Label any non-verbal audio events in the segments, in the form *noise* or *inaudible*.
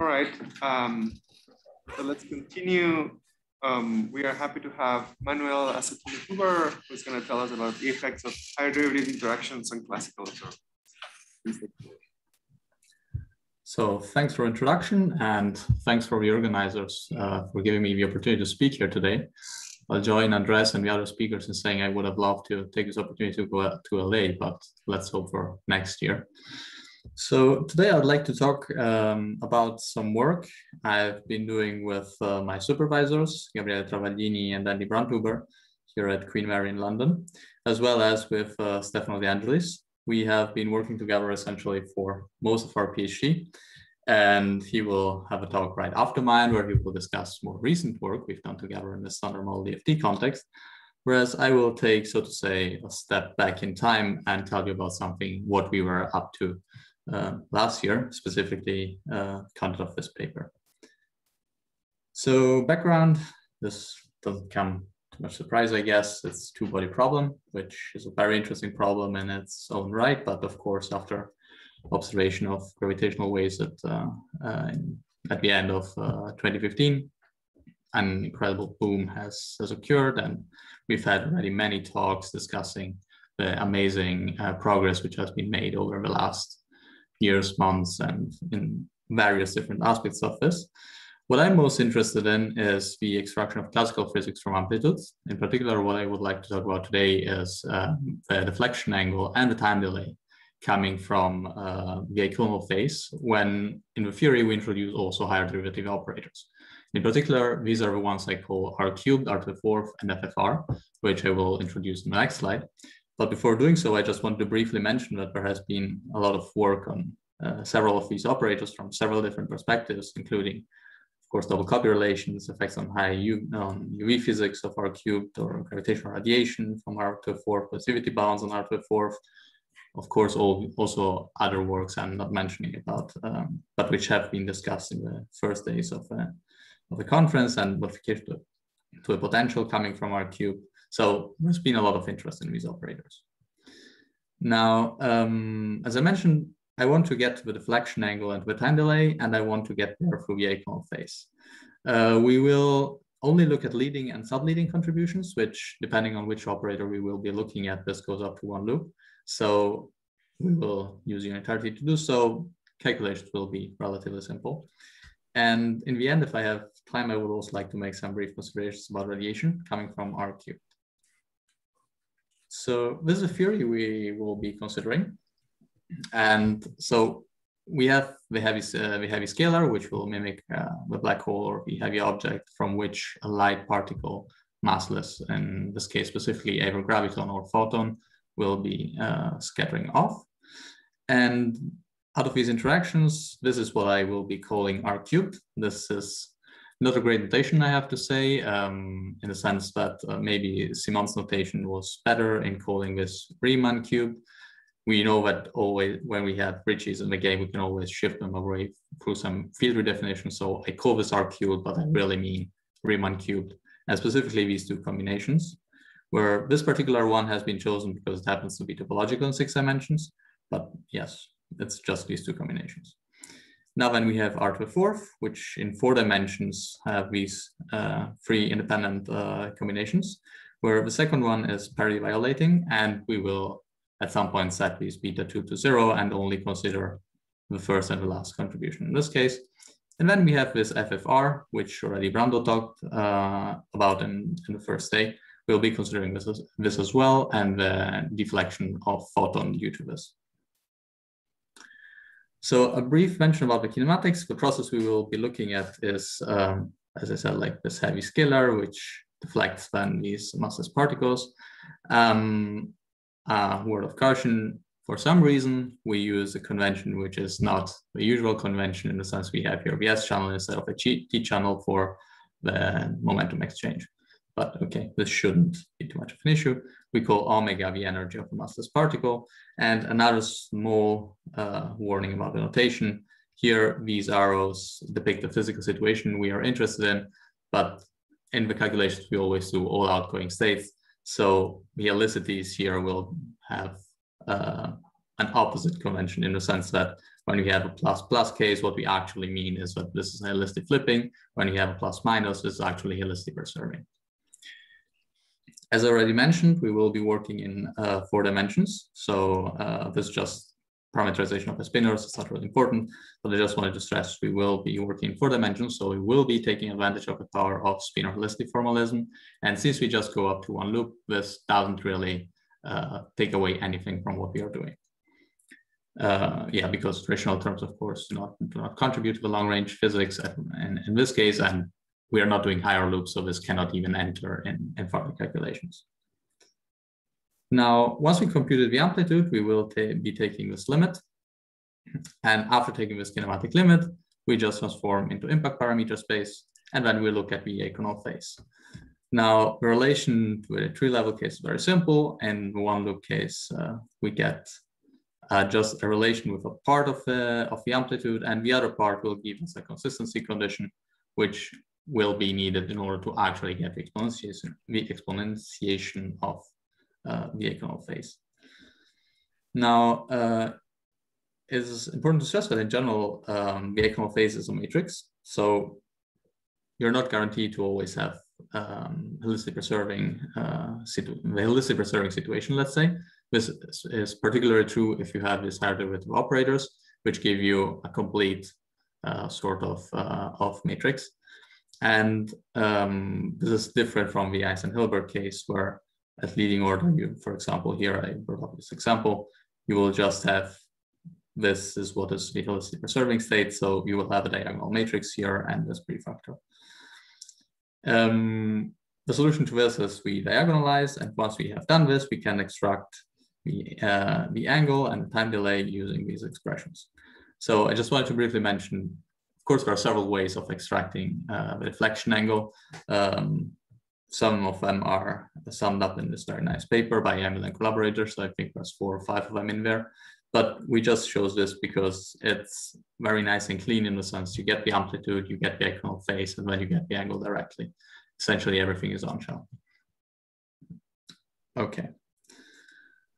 All right. Um, so let's continue. Um, we are happy to have Manuel Accettulli Huber, who's going to tell us about the effects of higher derivative interactions on classical observables. So thanks for introduction and thanks for the organizers uh, for giving me the opportunity to speak here today. I'll join Andres and the other speakers in saying I would have loved to take this opportunity to go to LA, but let's hope for next year. So today I'd like to talk um, about some work I've been doing with uh, my supervisors, Gabriele Travaglini and Andy Brandhuber here at Queen Mary in London, as well as with uh, Stefano De Angelis. We have been working together essentially for most of our PhD, and he will have a talk right after mine where he will discuss more recent work we've done together in the standard model EFT context, whereas I will take, so to say, a step back in time and tell you about something, what we were up to uh, last year, specifically uh, content of this paper. So background, this doesn't come too much surprise, I guess. It's two-body problem, which is a very interesting problem in its own right. But of course, after observation of gravitational waves at, uh, uh, in, at the end of uh, 2015, an incredible boom has, has occurred. And we've had already many talks discussing the amazing uh, progress which has been made over the last years, months, and in various different aspects of this. What I'm most interested in is the extraction of classical physics from amplitudes. In particular, what I would like to talk about today is uh, the deflection angle and the time delay coming from uh, the eikonal phase when in the theory we introduce also higher derivative operators. In particular, these are the ones I call R cubed, R to the fourth, and FFR, which I will introduce in the next slide. But before doing so, I just wanted to briefly mention that there has been a lot of work on uh, several of these operators from several different perspectives, including, of course, double copy relations, effects on high U, on UV physics of R cubed or gravitational radiation from R to the fourth, positivity bounds on R to fourth. Of course, all, also other works I'm not mentioning about, um, but which have been discussed in the first days of, uh, of the conference and modification to, to a potential coming from R cube so there's been a lot of interest in these operators. Now, um, as I mentioned, I want to get to the deflection angle and the time delay, and I want to get there through the eikonal phase. Uh, we will only look at leading and subleading contributions, which depending on which operator we will be looking at, this goes up to one loop. So we will use unitarity to do so. Calculations will be relatively simple. And in the end, if I have time, I would also like to make some brief considerations about radiation coming from R cubed. So this is a theory we will be considering. And so we have the heavy, uh, the heavy scalar, which will mimic uh, the black hole or the heavy object from which a light particle, massless, in this case specifically either graviton or photon, will be uh, scattering off. And out of these interactions, this is what I will be calling R cubed. This is not a great notation, I have to say, um, in the sense that uh, maybe Simon's notation was better in calling this Riemann cube. We know that always when we have Ricci's in the game, we can always shift them away through some field redefinition. So I call this R cubed, but I really mean Riemann cubed, and specifically these two combinations, where this particular one has been chosen because it happens to be topological in six dimensions. But yes, it's just these two combinations. Now then we have R to the fourth, which in four dimensions have these uh, three independent uh, combinations, where the second one is parity violating, and we will at some point set these beta 2 to 0 and only consider the first and the last contribution in this case. And then we have this FFR, which already Brando talked uh, about in, in, the first day. We'll be considering this as, this as well, and the deflection of photon due to this. So a brief mention about the kinematics. The process we will be looking at is, um, as I said, like this heavy scalar, which deflects then these massless particles. Um, uh, word of caution, for some reason, we use a convention which is not the usual convention in the sense we have here the S channel instead of a T channel for the momentum exchange. But okay, this shouldn't be too much of an issue. We call omega the energy of a massless particle. And another small uh, warning about the notation. Here, these arrows depict the physical situation we are interested in, but in the calculations, we always do all outgoing states. So the helicities here will have uh, an opposite convention in the sense that When we have a plus plus case, what we actually mean is that this is a helicity flipping. When you have a plus minus, this is actually helicity preserving. As I already mentioned, we will be working in uh, four dimensions. So uh, this is just parameterization of the spinors. It's not really important, but I just wanted to stress we will be working in four dimensions. So we will be taking advantage of the power of spinor helicity formalism. And since we just go up to one loop, this doesn't really uh, take away anything from what we are doing. Uh, yeah, because rational terms, of course, do not, do not contribute to the long range physics in, in this case, and we are not doing higher loops, so this cannot even enter in, further calculations. Now, once we computed the amplitude, we will be taking this limit. And after taking this kinematic limit, we just transform into impact parameter space, and then we look at the eikonal phase. Now, the relation with a tree level case is very simple. In the one loop case, uh, we get uh, just a relation with a part of the, of the amplitude, and the other part will give us a consistency condition, which will be needed in order to actually get the exponentiation, the exponentiation of uh, the eikonal phase. Now, uh, it is important to stress that in general, um, the eikonal phase is a matrix. So you're not guaranteed to always have um, helicity preserving uh, the helicity preserving situation, let's say. This is particularly true if you have these higher derivative operators, which give you a complete uh, sort of, uh, of matrix. And um, this is different from the Einstein-Hilbert case where at leading order, you, for example, here I brought up this example, you will just have this is what is the helicity preserving state. So you will have a diagonal matrix here and this prefactor. Um, the solution to this is we diagonalize, and once we have done this, we can extract the, uh, the angle and the time delay using these expressions. So I just wanted to briefly mention, of course, there are several ways of extracting uh, the deflection angle. Um, some of them are summed up in this very nice paper by Emil and collaborators. So I think there's four or five of them in there. But we just chose this because it's very nice and clean in the sense you get the amplitude, you get the eikonal phase, and then you get the angle directly. Essentially, everything is on shell. Okay.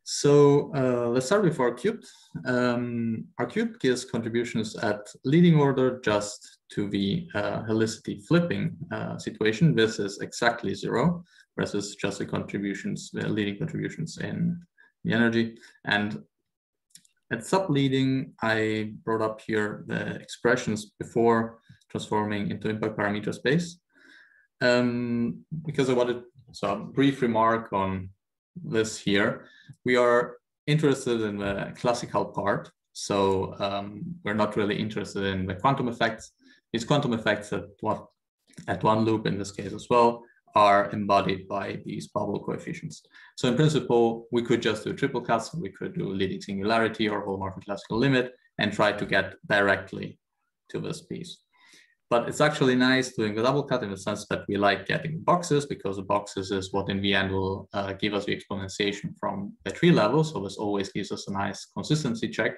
So uh, let's start with R-cubed. Um, R-cubed gives contributions at leading order just to the uh, helicity flipping uh, situation. This is exactly zero versus just the contributions, the leading contributions in the energy. And at subleading, I brought up here the expressions before transforming into impact parameter space. Um, because I wanted, so a brief remark on this here. We are interested in the classical part. So um, we're not really interested in the quantum effects. These quantum effects at, what, at one loop in this case as well are embodied by these bubble coefficients. So in principle, we could just do triple cuts, we could do leading singularity or holomorphic classical limit and try to get directly to this piece. But it's actually nice doing the double cut in the sense that we like getting boxes because the boxes is what in the end will uh, give us the exponentiation from the tree level. So this always gives us a nice consistency check.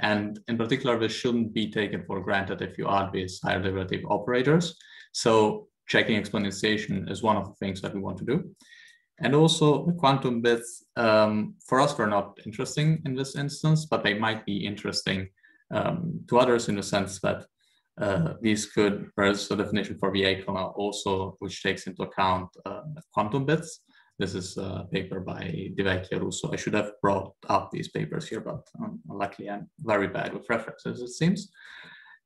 And in particular, this shouldn't be taken for granted if you add these higher derivative operators. So checking exponentiation is one of the things that we want to do. And also the quantum bits, um, for us, were not interesting in this instance, but they might be interesting um, to others in the sense that uh, these could, there's a definition for VA also, which takes into account uh, quantum bits. This is a paper by Di Vecchia Russo. I should have brought up these papers here, but um, luckily I'm very bad with references, it seems.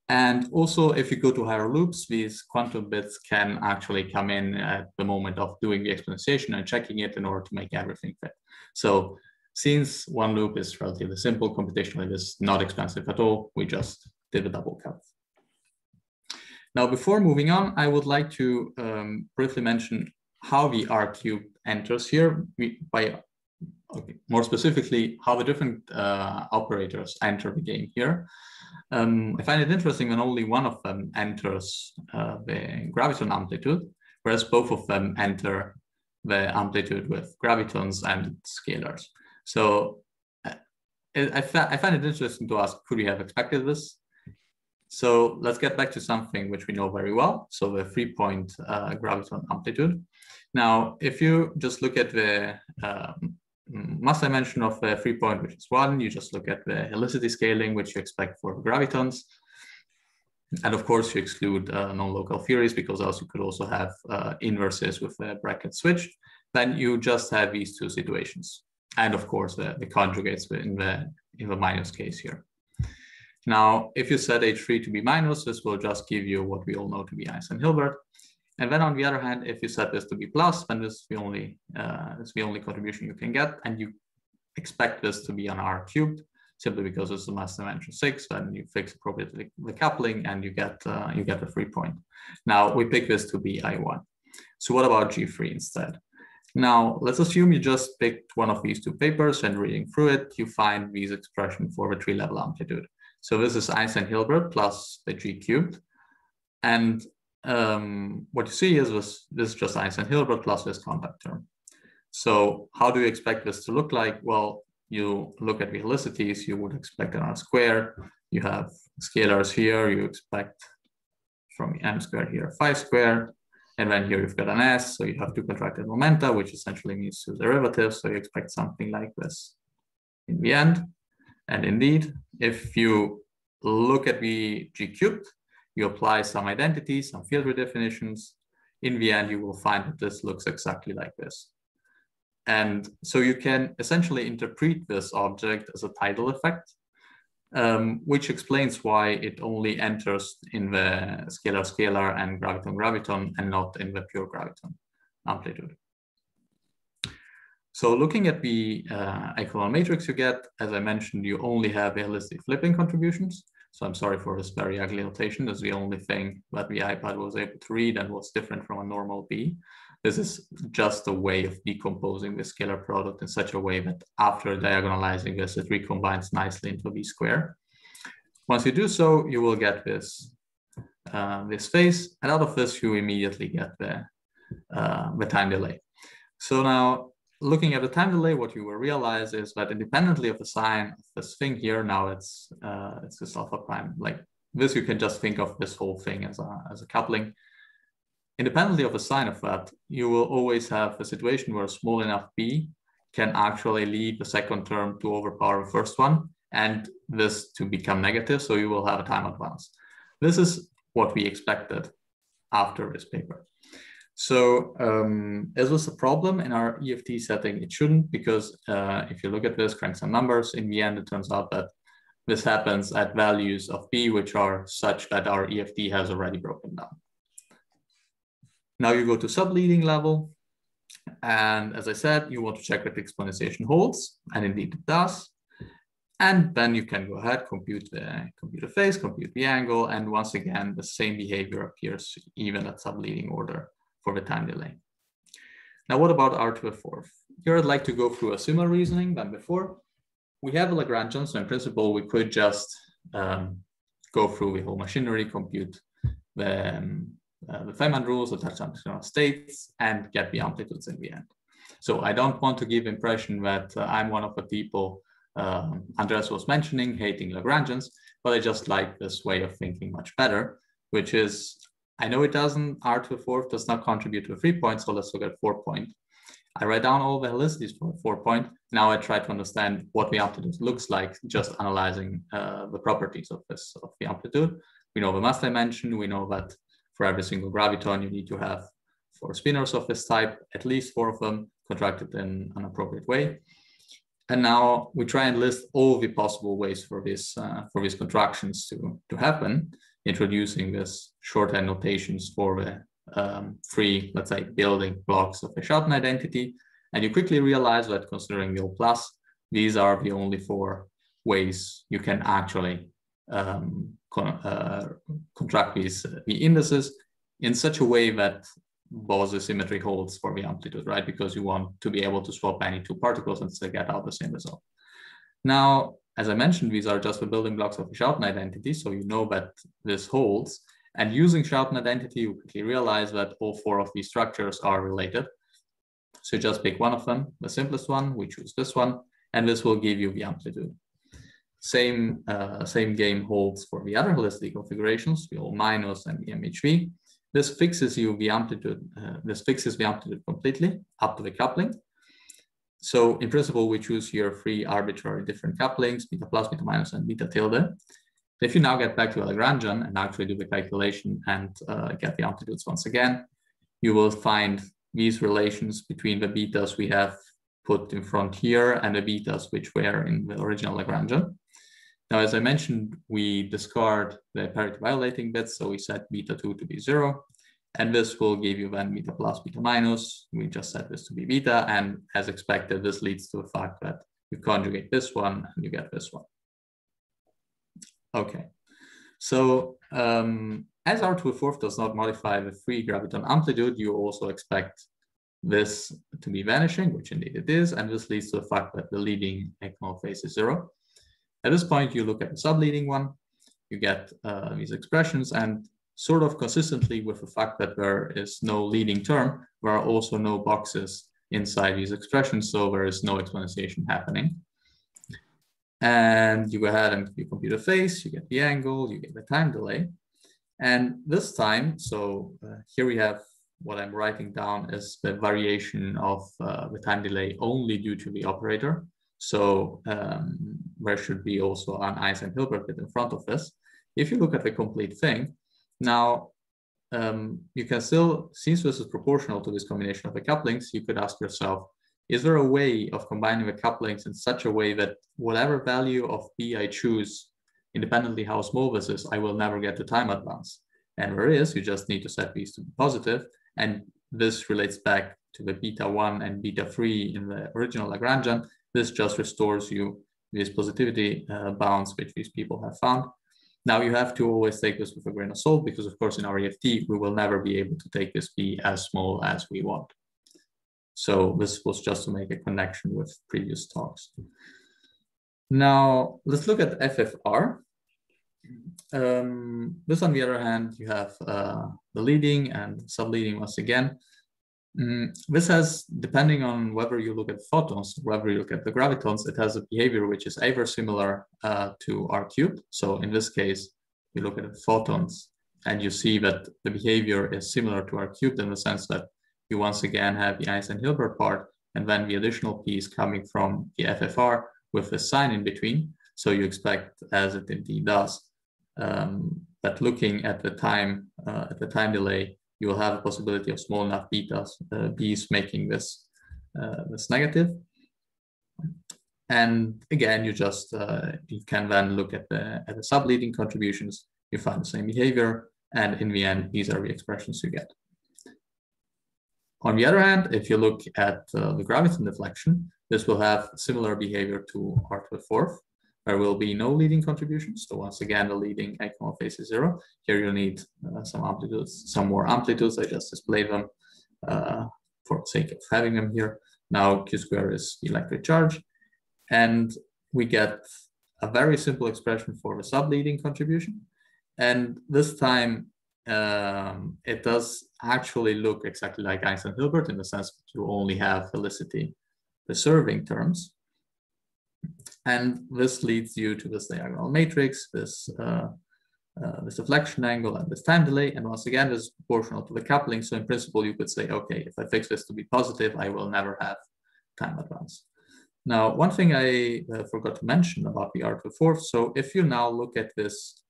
And also, if you go to higher loops, these quantum bits can actually come in at the moment of doing the exponentiation and checking it in order to make everything fit. So since one loop is relatively simple, computationally is not expensive at all, we just did a double cut. Now, before moving on, I would like to um, briefly mention how the R cube enters here we, by okay, more specifically, how the different uh, operators enter the game here. Um, I find it interesting when only one of them enters uh, the graviton amplitude, whereas both of them enter the amplitude with gravitons and scalars. So uh, I, I find it interesting to ask, could we have expected this? So let's get back to something which we know very well. So the three point uh, graviton amplitude. Now, if you just look at the um, mass dimension of the three point, which is one. You just look at the helicity scaling, which you expect for gravitons. And of course, you exclude uh, non-local theories because else you could also have uh, inverses with a bracket switch. Then you just have these two situations. And of course, the, the conjugates in the, in the minus case here. Now, if you set H3 to be minus, this will just give you what we all know to be Einstein-Hilbert. And then on the other hand, if you set this to be plus, then this is the only, uh, is the only contribution you can get. And you expect this to be on R cubed simply because it's a mass dimension six, and you fix appropriately the coupling and you get uh, you get a free point. Now we pick this to be I1. So what about G3 instead? Now let's assume you just picked one of these two papers and reading through it, you find these expression for the tree level amplitude. So this is Einstein-Hilbert plus the G cubed. And um, what you see is this, this is just Einstein-Hilbert plus this contact term. So how do you expect this to look like? Well, you look at the helicities, you would expect an R square. You have scalars here, you expect from m squared here, phi squared. And then here you've got an S, so you have two contracted momenta, which essentially means two derivatives. So you expect something like this in the end. And indeed, if you look at the G cubed, you apply some identities, some field redefinitions. In the end, you will find that this looks exactly like this. And so you can essentially interpret this object as a tidal effect, um, which explains why it only enters in the scalar-scalar and graviton-graviton and not in the pure graviton amplitude. So looking at the uh, equivalent matrix you get, as I mentioned, you only have helicity flipping contributions. So I'm sorry for this very ugly notation. That's the only thing that the iPad was able to read and was different from a normal B. This is just a way of decomposing the scalar product in such a way that after diagonalizing this, it recombines nicely into V square. Once you do so, you will get this, uh, this phase, and out of this, you immediately get the, uh, the time delay. So now, looking at the time delay, what you will realize is that independently of the sign of this thing here, now it's uh, it's this alpha prime. Like this, you can just think of this whole thing as a, as a coupling independently of the sign of that, you will always have a situation where a small enough b can actually lead the second term to overpower the first one and this to become negative. So you will have a time advance. This is what we expected after this paper. So um, is this a problem in our EFT setting? It shouldn't because uh, if you look at this, crank some numbers, in the end, it turns out that this happens at values of B, which are such that our EFT has already broken down. Now you go to subleading level. And as I said, you want to check that the exponentiation holds, and indeed it does. And then you can go ahead, compute the, compute the phase, compute the angle, and once again, the same behavior appears even at subleading order for the time delay. Now, what about R to the fourth? Here I'd like to go through a similar reasoning than before. We have a Lagrangian, so in principle, we could just um, go through the whole machinery, compute the, um, uh, the Feynman rules, the touch states, and get the amplitudes in the end. So I don't want to give impression that uh, I'm one of the people um, Andreas was mentioning, hating Lagrangians, but I just like this way of thinking much better, which is, I know it doesn't, R to the fourth does not contribute to a three point, so let's look at four point. I write down all the helicities for four point. Now I try to understand what the amplitude looks like, just analyzing uh, the properties of this, of the amplitude. We know the mass dimension, we know that for every single graviton, you need to have four spinors of this type, at least four of them contracted in an appropriate way. And now we try and list all the possible ways for this uh, for these contractions to, to happen, introducing this shorthand notations for the um, three, let's say, building blocks of a Schouten identity. And you quickly realize that considering the plus, these are the only four ways you can actually um, con uh, contract these uh, the indices in such a way that Bose symmetry holds for the amplitude, right? Because you want to be able to swap any two particles and still get out the same result. Now, as I mentioned, these are just the building blocks of the Schouten identity, so you know that this holds. And using Schouten identity, you quickly realize that all four of these structures are related. So just pick one of them, the simplest one, we choose this one, and this will give you the amplitude. Same, uh, same game holds for the other helicity configurations, the O minus and the MHV. This fixes you the amplitude, uh, this fixes the amplitude completely up to the coupling. So in principle, we choose here three arbitrary different couplings, beta plus, beta minus, and beta tilde. If you now get back to Lagrangian and actually do the calculation and uh, get the amplitudes once again, you will find these relations between the betas we have put in front here and the betas which were in the original Lagrangian. Now, as I mentioned, we discard the parity violating bits. So we set beta 2 to be 0. And this will give you then beta plus, beta minus. We just set this to be beta. And as expected, this leads to the fact that you conjugate this one and you get this one. Okay. So um, as R to the fourth does not modify the free graviton amplitude, you also expect this to be vanishing, which indeed it is, and this leads to the fact that the leading eikonal phase is zero. At this point, you look at the subleading one, you get uh, these expressions, and sort of consistently with the fact that there is no leading term, there are also no boxes inside these expressions, so there is no exponentiation happening. And you go ahead and you compute a phase, you get the angle, you get the time delay. And this time, so uh, here we have what I'm writing down is the variation of uh, the time delay only due to the operator. So um, there should be also an Einstein-Hilbert bit in front of this. If you look at the complete thing, now um, you can still, since this is proportional to this combination of the couplings, you could ask yourself, is there a way of combining the couplings in such a way that whatever value of B I choose, independently how small this is, I will never get the time advance? And there is, you just need to set these to be positive, and this relates back to the beta 1 and beta 3 in the original Lagrangian. This just restores you these positivity uh, bounds which these people have found. Now you have to always take this with a grain of salt because of course in our EFT we will never be able to take this B as small as we want. So this was just to make a connection with previous talks. Now let's look at FFR. Um, this, on the other hand, you have uh, the leading and subleading once again. Mm, this has, depending on whether you look at photons, whether you look at the gravitons, it has a behavior which is either similar uh, to R cubed. So in this case, you look at photons and you see that the behavior is similar to R cubed in the sense that you once again have the Einstein-Hilbert part and then the additional piece coming from the FFR with a sign in between. So you expect, as it indeed does, um, that looking at the time uh, at the time delay, you will have a possibility of small enough betas uh, b's making this uh, this negative. And again, you just uh, you can then look at the at the subleading contributions. You find the same behavior, and in the end, these are the expressions you get. On the other hand, if you look at uh, the graviton deflection, this will have similar behavior to R to the fourth. There will be no leading contributions. So once again, the leading eikonal phase is zero. Here you'll need uh, some amplitudes, some more amplitudes. I just display them uh, for sake of having them here. Now Q square is electric charge. And we get a very simple expression for the subleading contribution. And this time um, it does actually look exactly like Einstein-Hilbert in the sense that you only have helicity preserving terms. And this leads you to this diagonal matrix, this, uh, uh, this deflection angle and this time delay. And once again, this is proportional to the coupling. So in principle, you could say, okay, if I fix this to be positive, I will never have time advance. Now, one thing I uh, forgot to mention about the to the fourth. So if you now look at this,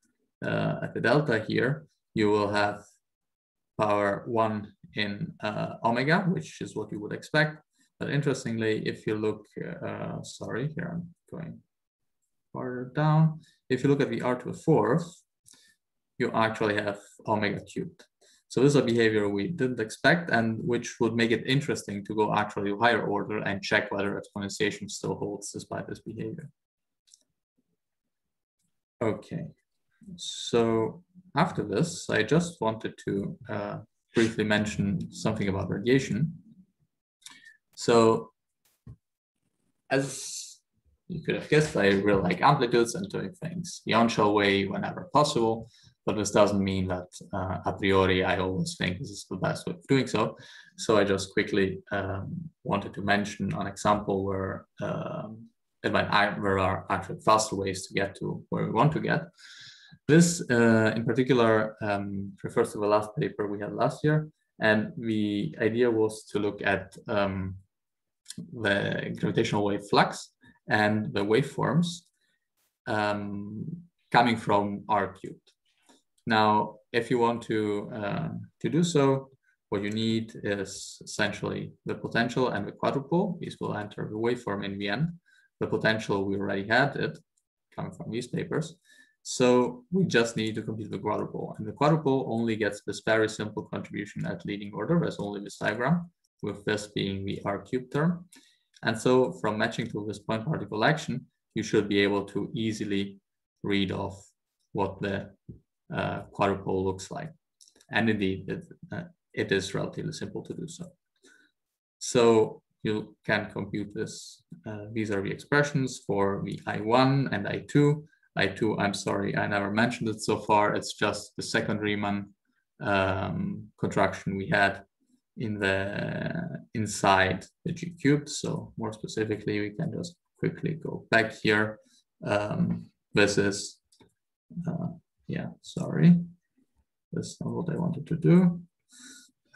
uh, at the delta here, you will have power one in uh, omega, which is what you would expect. But interestingly, if you look, uh, sorry, here I'm going farther down. If you look at the R to the fourth, you actually have omega cubed. So this is a behavior we didn't expect and which would make it interesting to go actually to higher order and check whether exponentiation still holds despite this behavior. Okay, so after this, I just wanted to uh, briefly mention something about radiation. So as you could have guessed, I really like amplitudes and doing things the on-shell way whenever possible. But this doesn't mean that uh, a priori I always think this is the best way of doing so. So I just quickly um, wanted to mention an example where um, there are actually faster ways to get to where we want to get. This uh, in particular um, refers to the last paper we had last year. And the idea was to look at um, the gravitational wave flux and the waveforms um, coming from R cubed. Now, if you want to, uh, to do so, what you need is essentially the potential and the quadrupole. These will enter the waveform in the end. The potential, we already had it coming from these papers. So we just need to compute the quadrupole. And the quadrupole only gets this very simple contribution at leading order. There's only this diagram, with this being the R cubed term. And so from matching to this point particle action, you should be able to easily read off what the uh, quadrupole looks like. And indeed, it, uh, it is relatively simple to do so. So you can compute this. Uh, these are the expressions for the I1 and I2. I2, I'm sorry, I never mentioned it so far. It's just the second Riemann um, contraction we had in the inside the G cubed. So more specifically, we can just quickly go back here. Um, this is, uh, yeah, sorry. That's not what I wanted to do.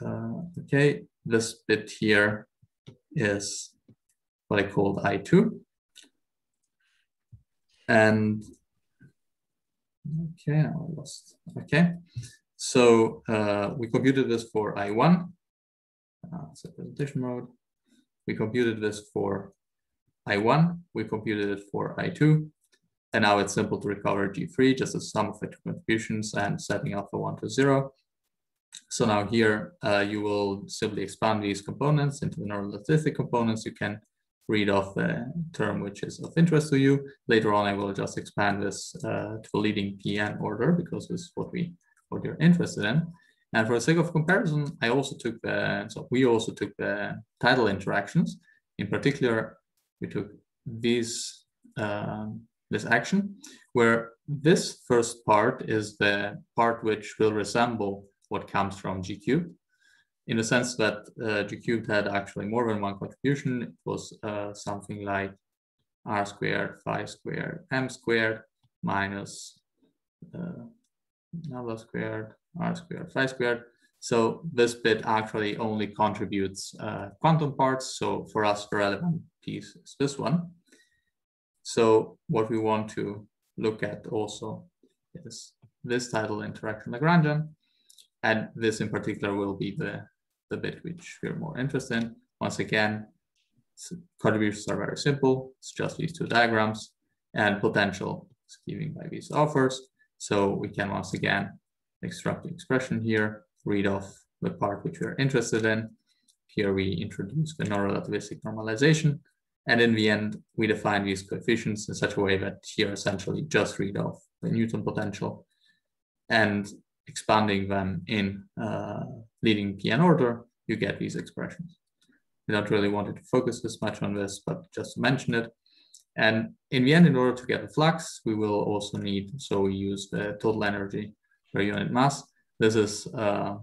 Uh, okay, this bit here is what I called I2. And okay, I lost. Okay, so uh, we computed this for I1. Uh, it's presentation mode. We computed this for I1. We computed it for I2. And now it's simple to recover G3, just a sum of the two contributions and setting alpha 1 to 0. So now here uh, you will simply expand these components into the non-relativistic components. You can read off the term which is of interest to you. Later on, I will just expand this uh, to the leading PN order because this is what we what you're interested in. And for the sake of comparison, I also took the so we also took the tidal interactions. In particular, we took these um, this action where this first part is the part which will resemble what comes from G cubed in the sense that uh, had actually more than one contribution. It was uh, something like r squared, phi squared, m squared minus uh, lambda squared, r squared, phi squared. So this bit actually only contributes uh, quantum parts. So for us, the relevant piece is this one. So what we want to look at also is this tidal interaction Lagrangian. And this in particular will be the, the bit which we're more interested in. Once again, contributions are very simple. It's just these two diagrams and potential is given by these offers. So we can once again extract the expression here, read off the part which we're interested in. Here we introduce the non-relativistic normalization. And in the end, we define these coefficients in such a way that here essentially just read off the Newton potential. And expanding them in uh, leading PN order, you get these expressions. We don't really want to focus this much on this, but just to mention it. And in the end, in order to get the flux, we will also need, so we use the total energy per unit mass. This is, uh,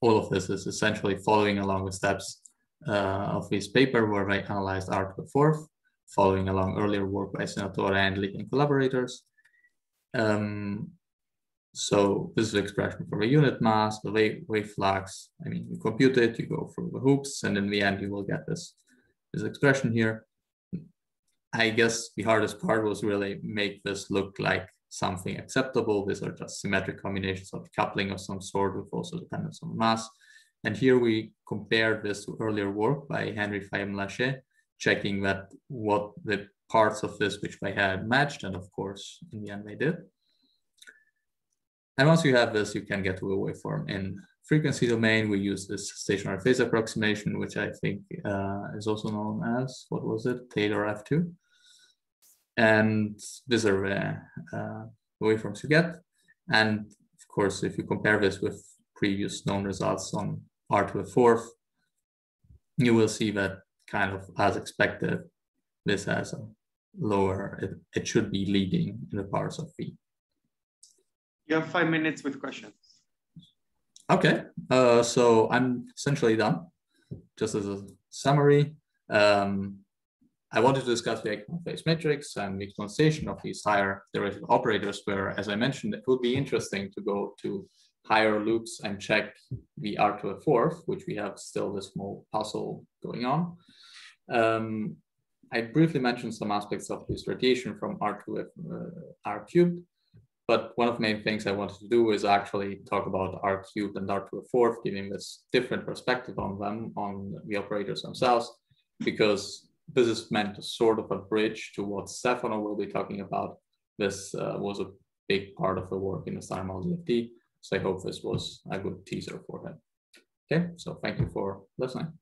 all of this is essentially following along the steps uh, of this paper where they analyzed R to the fourth, following along earlier work by Senatore and and collaborators. Um, so this is the expression for the unit mass, the wave, wave flux. I mean, you compute it, you go through the hoops, and in the end, you will get this, this expression here. I guess the hardest part was really make this look like something acceptable. These are just symmetric combinations of coupling of some sort with also dependence on mass. And here we compared this to earlier work by Henry Faye-Blanchet, checking that what the parts of this which they had matched, and of course, in the end they did. And once you have this, you can get to a waveform in frequency domain. We use this stationary phase approximation, which I think uh, is also known as, what was it, Taylor F2. And these are the uh, waveforms you get. And of course, if you compare this with previous known results on R to the fourth, you will see that kind of as expected, this has a lower, it, it should be leading in the powers of V. You have five minutes with questions. Okay, uh, so I'm essentially done. Just as a summary, um, I wanted to discuss the eikonal phase matrix and the exponentiation of these higher derivative operators, where, as I mentioned, it would be interesting to go to higher loops and check the R to a fourth, which we have still this small puzzle going on. Um, I briefly mentioned some aspects of this radiation from R to uh, R cubed, but one of the main things I wanted to do is actually talk about R cubed and R to a fourth, giving this different perspective on them, on the operators themselves, because this is meant to sort of a bridge to what Stefano will be talking about. This uh, was a big part of the work in the standard model EFT. So I hope this was a good teaser for him. Okay, so thank you for listening.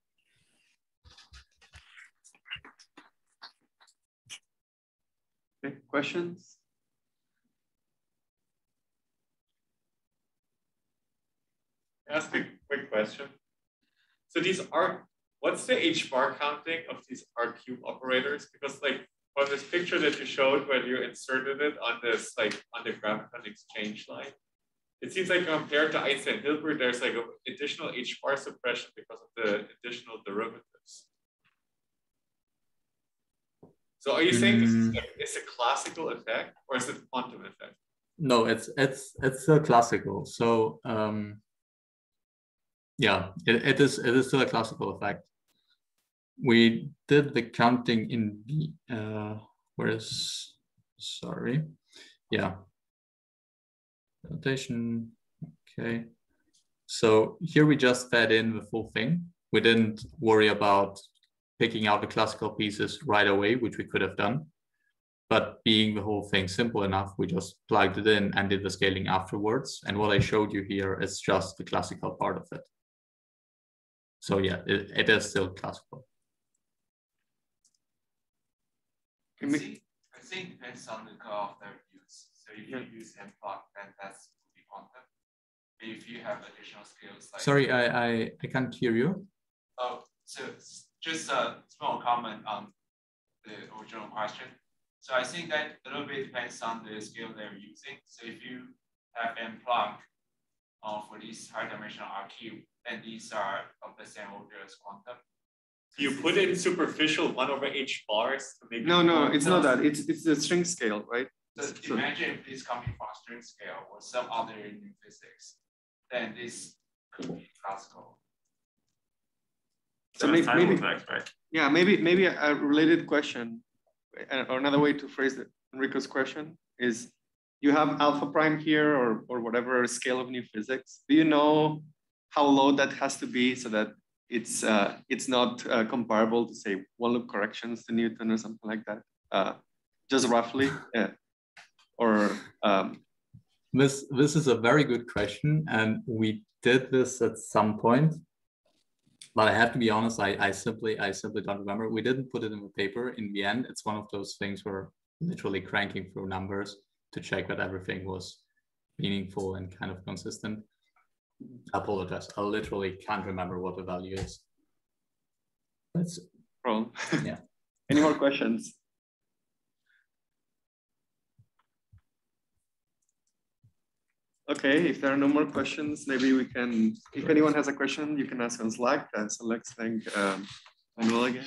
Okay, questions? Ask a quick question. So these are, what's the H bar counting of these R cube operators? Because like on this picture that you showed when you inserted it on this, like on the graviton exchange line, it seems like compared to Einstein Hilbert, there's like an additional H bar suppression because of the additional derivatives. So are you saying this is, mm. like, is a classical effect or is it quantum effect? No, it's it's it's a classical. So um, yeah, it, it is it is still a classical effect. We did the counting in the uh, where is sorry, yeah, notation. Okay, so here we just fed in the full thing. We didn't worry about picking out the classical pieces right away, which we could have done. But being the whole thing simple enough, we just plugged it in and did the scaling afterwards. And what I showed you here is just the classical part of it. So yeah, it, it is still classical. I think, I think it depends on the curve that you use. So if you use M Planck, then that's be quantum. If you have additional skills, like Sorry, I, I, I can't hear you. Oh, so just a small comment on the original question. So I think that a little bit depends on the scale they're using. So if you have m Planck uh, for this high dimensional RQ, then these are of the same order as quantum. You put in superficial one over h bars to make no, no, it's not that. It's it's the string scale, right? So, so imagine if this coming from string scale or some other new physics, then this could be classical. So maybe, maybe effect, right? yeah, maybe maybe a related question, uh, or another way to phrase it, Enrico's question is: you have alpha prime here, or or whatever scale of new physics. Do you know how low that has to be so that it's uh, it's not uh, comparable to say one loop corrections to Newton or something like that? Uh, just roughly, *laughs* yeah. Or um, this this is a very good question, and we did this at some point but I have to be honest, I, I simply I simply don't remember. We didn't put it in the paper in the end. It's one of those things where literally cranking through numbers to check that everything was meaningful and kind of consistent. I apologize. I literally can't remember what the value is. That's problem. *laughs* Yeah. *laughs* Any more questions? Okay, if there are no more questions, maybe we can, if anyone has a question, you can ask on Slack. Uh, so let's thank um, Manuel again.